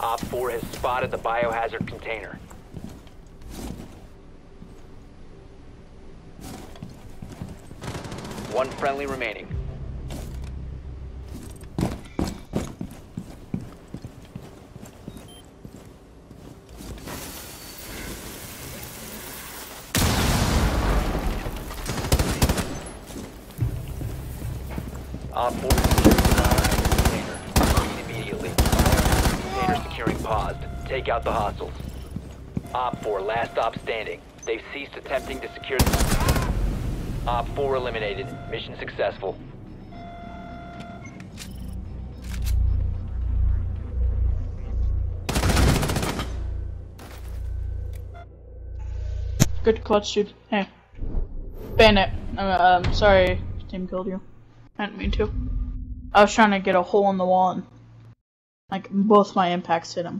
Op 4 has spotted the biohazard container. One friendly remaining. Op 4 securing the biohazard container. Proceed immediately. Container securing paused. Take out the hostiles. Op 4, last stop standing. They've ceased attempting to secure the... Op 4 eliminated. Mission successful. Good clutch, dude. Hey. Bandit. Uh, um, sorry, team killed you. I didn't mean to. I was trying to get a hole in the wall and, like, both my impacts hit him.